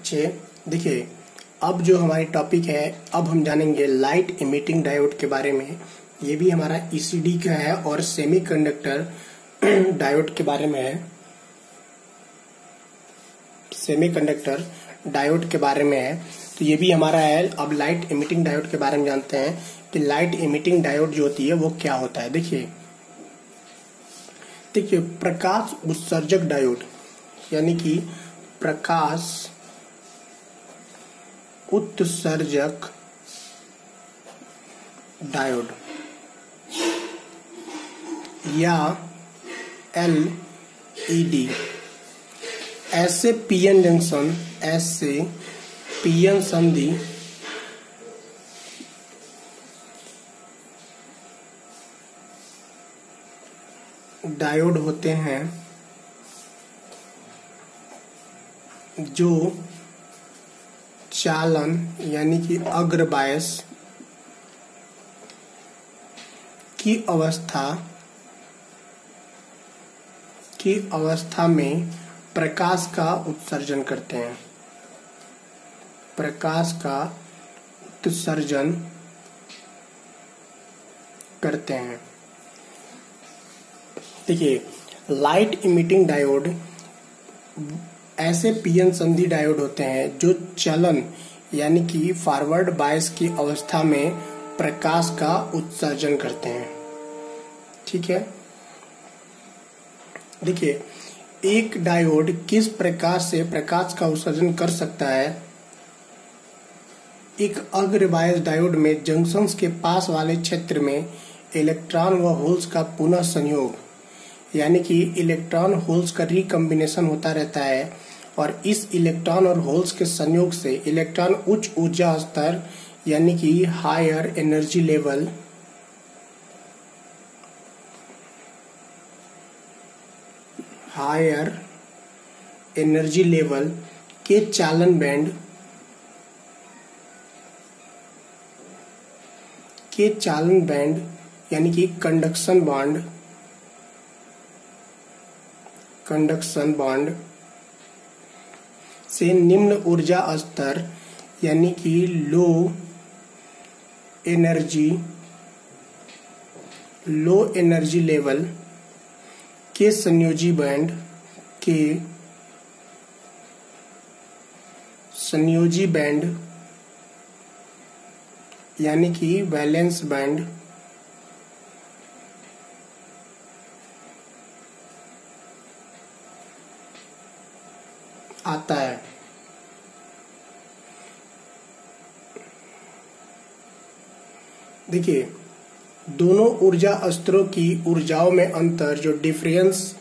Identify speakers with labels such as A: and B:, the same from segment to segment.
A: बच्चे देखिए, अब जो हमारी टॉपिक है, अब हम जानेंगे लाइट इमिटिंग डायोड के बारे में। ये भी हमारा ईसीडी का है और सेमीकंडक्टर डायोड के बारे में है। सेमीकंडक्टर डायोड के बारे में है। तो ये भी हमारा है। अब लाइट इमिटिंग डायोड के बारे में जानते हैं कि लाइट इमिटिंग डायोड जो होती है, वो क्या होता है? देखिए। देखिए, प्रकाश उत्सर्जक डायोड यानी कि प्रकाश उत्सर्जक डायोड या एल ई डी ऐसे पीएन जंक्शन, ऐसे पीएन संधि डायोड होते हैं जो चालन, यानी कि अग्रबायस की अवस्था की अवस्था में प्रकाश का उत्सर्जन करते हैं। प्रकाश का उत्सर्जन करते हैं। देखिए लाइट इमिटिंग डायोड ऐसे पीएन संधि डायोड होते हैं जो चलन, यानी कि फॉरवर्ड बायस की अवस्था में प्रकाश का उत्सर्जन करते हैं। ठीक है? देखिए, एक डायोड किस प्रकार से प्रकाश का उत्सर्जन कर सकता है? एक अग्रवायस डायोड में जंक्शन के पास वाले क्षेत्र में इलेक्ट्रॉन व होल्स का पुनः संयोग, यानी कि इलेक्ट्रॉन होल्स का रिकम्बिनेशन होता रहता है। और इस इलेक्ट्रॉन और होल्स के संयोग से इलेक्ट्रॉन उच्च ऊर्जा स्तर, यानी कि higher energy level higher energy level के चालन बैंड के चालन बैंड, यानी कि कंडक्शन बॉन्ड कंडक्शन बॉन्ड से निम्न ऊर्जा स्तर, यानी कि low energy low energy level के संयोजी बैंड के संयोजी बैंड, यानी कि बैलेंस बैंड आता है देखिए, दोनों ऊर्जा स्तरों की ऊर्जाओं में अंतर, जो difference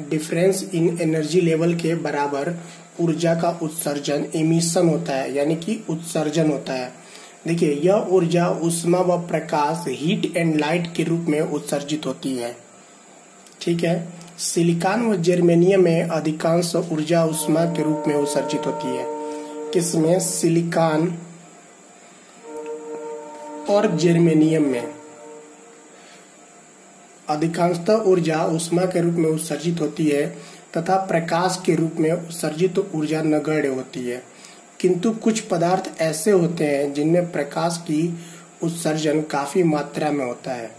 A: difference in energy level के बराबर ऊर्जा का उत्सर्जन इमिशन होता है, यानी कि उत्सर्जन होता है। देखिए, यह ऊर्जा उष्मा व प्रकाश हीट एंड लाइट के रूप में उत्सर्जित होती है। ठीक है? सिलिकॉन व जर्मेनियम में अधिकांश ऊर्जा उष्मा के रूप में उत्सर्जित होती है। किसमें? सिलिकॉन। और जर्मेनियम में। अधिकांशतः ऊर्जा उष्मा के रूप में उत्सर्जित होती है तथा प्रकाश के रूप में उत्सर्जित ऊर्जा नगण्य होती है। किंतु कुछ पदार्थ ऐसे होते हैं जिनमें प्रकाश की उत्सर्जन काफ़ी मात्रा में होता है।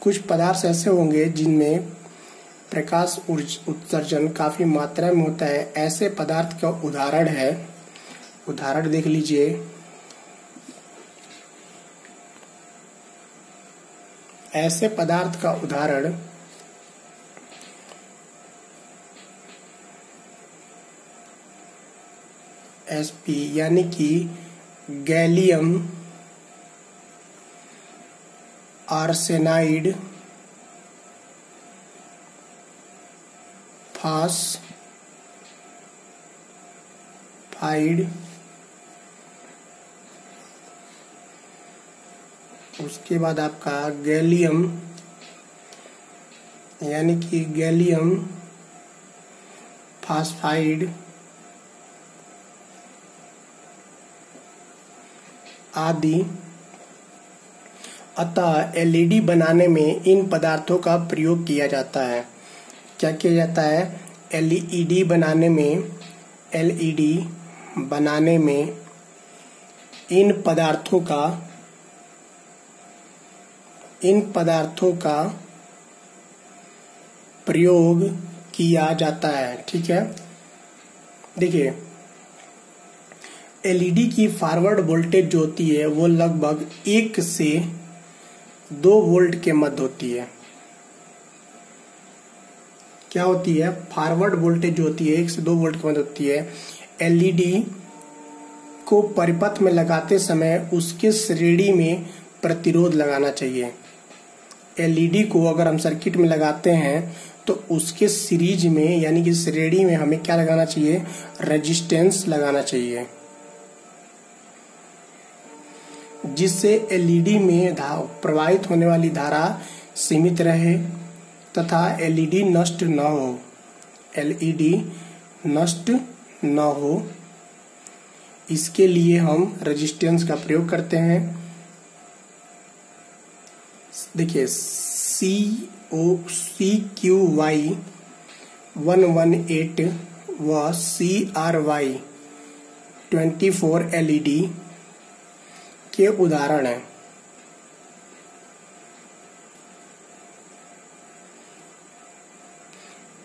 A: कुछ पदार्थ ऐसे होंगे जिनमें प्रकाश उत्सर्जन काफ़ी मात्रा में होता है। ऐसे पदार्थ का उदाहरण है। उदाहरण देख लीजिए। ऐसे पदार्थ का उदाहरण एसपी यानी कि गैलियम आर्सेनाइड फास फाइड उसके बाद आपका गैलियम, यानी कि गैलियम फास्फाइड, आदि, अतः एलईडी बनाने में इन पदार्थों का प्रयोग किया जाता है। क्या किया जाता है? एलईडी बनाने में एलईडी बनाने में इन पदार्थों का इन पदार्थों का प्रयोग किया जाता है, ठीक है? देखिए, एलईडी की फॉरवर्ड वोल्टेज जो होती है, वो लगभग एक से दो वोल्ट के मध्य होती है। क्या होती है? फॉरवर्ड वोल्टेज जो होती है, एक से दो वोल्ट के मध्य होती है। एलईडी को परिपथ में लगाते समय उसके श्रेणी में प्रतिरोध लगाना चाहिए। एलईडी को अगर हम सर्किट में लगाते हैं तो उसके सीरीज़ में, यानी कि श्रेणी में हमें क्या लगाना चाहिए? रेजिस्टेंस लगाना चाहिए। जिससे एलईडी में प्रवाहित होने वाली धारा सीमित रहे तथा एलईडी नष्ट न हो। एलईडी नष्ट न हो। इसके लिए हम रेजिस्टेंस का प्रयोग करते हैं। देखिए C O C Q Y one one eight व C R Y twenty four LED के उदाहरण हैं।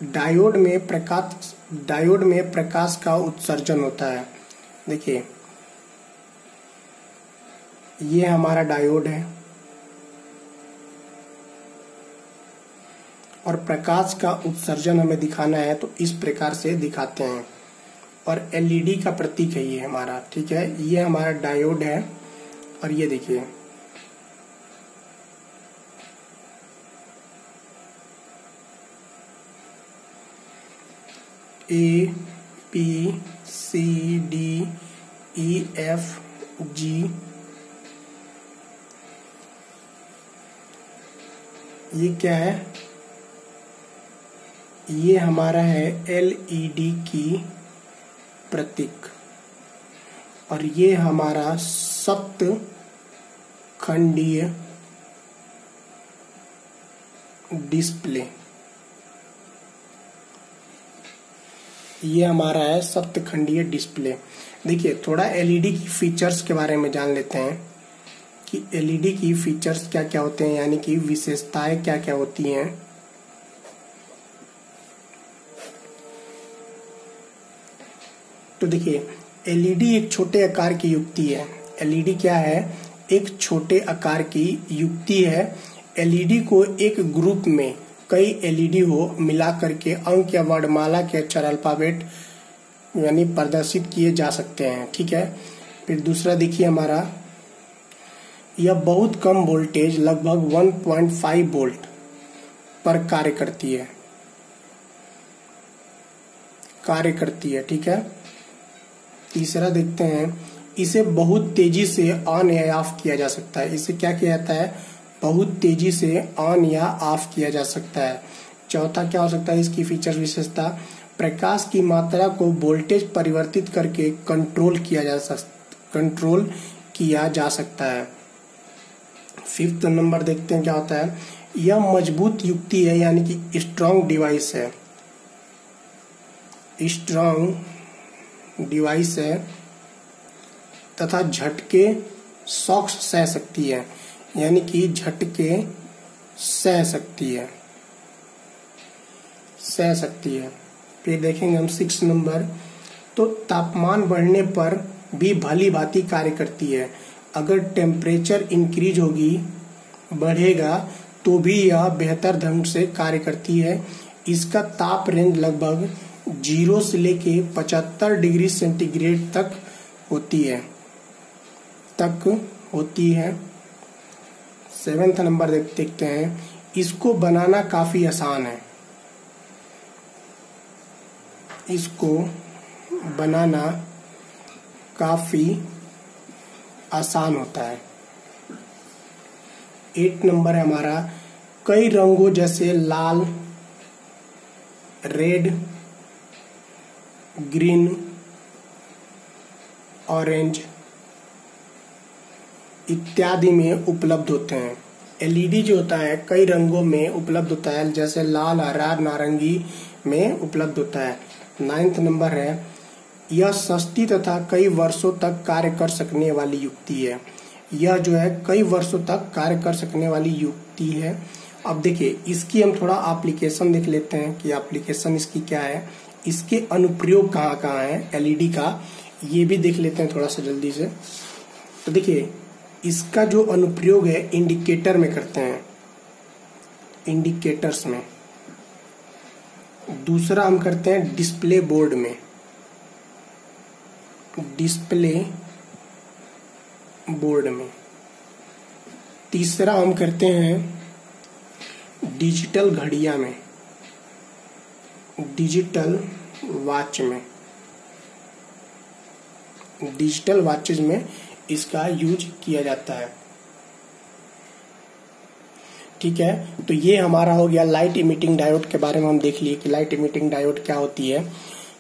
A: डायोड में प्रकाश, डायोड में प्रकाश का उत्सर्जन होता है। देखिए, ये हमारा डायोड है। और प्रकाश का उत्सर्जन हमें दिखाना है तो इस प्रकार से दिखाते हैं। और एलईडी का प्रतीक है ये हमारा, ठीक है? ये हमारा डायोड है। और ये देखिए। A P C D E F G ये क्या है? ये हमारा है एलईडी की प्रतीक। और ये हमारा सप्त खंडीय डिस्प्ले ये हमारा है सप्तखंडीय डिस्प्ले देखिए, थोड़ा एलईडी की फीचर्स के बारे में जान लेते हैं कि एलईडी की फीचर्स क्या क्या होते हैं, यानी कि विशेषताएँ क्या क्या होती हैं। तो देखिए एलईडी एक छोटे आकार की युक्ति है। एलईडी क्या है? एक छोटे आकार की युक्ति है। एलईडी को एक ग्रुप में कई एलईडी हो मिला करके अंक या वर्णमाला के अक्षर अल्फ़ाबेट, यानी प्रदर्शित किए जा सकते हैं। ठीक है? फिर दूसरा देखिए हमारा। यह बहुत कम वोल्टेज लगभग 1.5 वोल्ट पर कार्य करती है। कार्य करती है, ठीक है? तीसरा देखते हैं, इसे बहुत तेज़ी से ऑन या ऑफ़ किया जा सकता है। इसे क्या किया जाता है? बहुत तेज़ी से ऑन या ऑफ़ किया जा सकता है। चौथा क्या हो सकता है? इसकी फीचर विशेषता, प्रकाश की मात्रा को वोल्टेज परिवर्तित करके कंट्रोल किया जा सकता कंट्रोल किया जा सकता है। फिफ्थ नंबर देखते हैं क्या होता है? यह मज़बूत युक्ति है, यानी कि स्ट्रॉन्ग डिवाइस है। स्ट्रॉन्ग डिवाइस है, तथा झटके सॉक्स सह सकती है, यानी कि झटके सह सकती है। सह सकती है। फिर देखेंगे हम सिक्स नंबर तो तापमान बढ़ने पर भी भली भांति कार्य करती है। अगर टेम्परेचर इंक्रीज होगी, बढ़ेगा तो भी यह बेहतर ढंग से कार्य करती है। इसका ताप रेंज लगभग ज़ीरो से लेके पचहत्तर डिग्री सेंटीग्रेड तक होती है। तक होती है। सेवेंथ नंबर देख, देखते हैं। इसको बनाना काफ़ी आसान है। इसको बनाना काफ़ी आसान होता है। एट नंबर है हमारा, कई रंगों जैसे लाल, रेड ग्रीन ऑरेंज इत्यादि में उपलब्ध होते हैं। एलईडी जो होता है, कई रंगों में उपलब्ध होता है। जैसे लाल हरा नारंगी में उपलब्ध होता है। नाइन्थ नंबर है, यह सस्ती तथा कई वर्षों तक कार्य कर सकने वाली युक्ति है। यह जो है, कई वर्षों तक कार्य कर सकने वाली युक्ति है। अब देखिए, इसकी हम थोड़ा एप्लीकेशन देख लेते हैं कि एप्लीकेशन इसकी क्या है। इसके अनुप्रयोग कहाँ कहाँ है? एलईडी का। ये भी देख लेते हैं थोड़ा सा जल्दी से। तो देखिए, इसका जो अनुप्रयोग है इंडिकेटर में करते हैं। इंडिकेटर्स में। दूसरा हम करते हैं डिस्प्ले बोर्ड में। डिस्प्ले बोर्ड में। तीसरा हम करते हैं डिजिटल घड़िया में। डिजिटल वॉच में। डिजिटल वॉचेज में इसका यूज़ किया जाता है। ठीक है तो ये हमारा हो गया लाइट इमिटिंग डायोड के बारे में हम देख लिए कि लाइट इमिटिंग डायोड क्या होती है।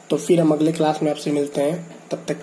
A: तो फिर हम अगले क्लास में आपसे मिलते हैं, तब तक